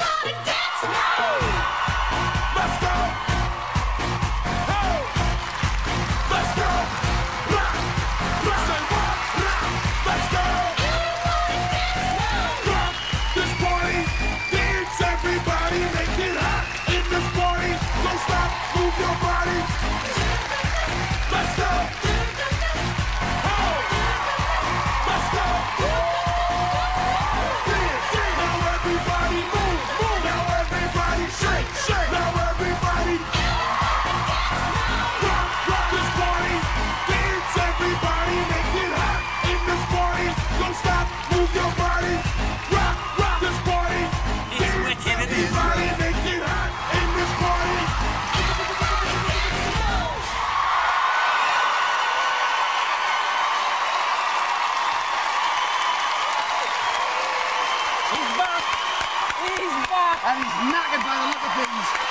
Everybody dance now. Let's go. Move your body, rock, rock this party. It's wicked, it is. Make it hot in this party. He's back. He's back. And he's knackered by the look of things.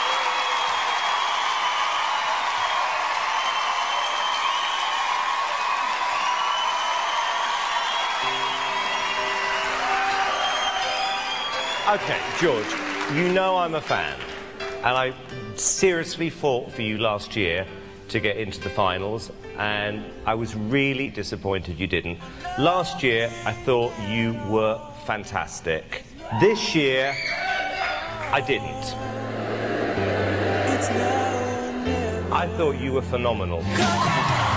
Okay, George, you know I'm a fan, and I seriously fought for you last year to get into the finals, and I was really disappointed you didn't. Last year, I thought you were fantastic. This year, I didn't. I thought you were phenomenal.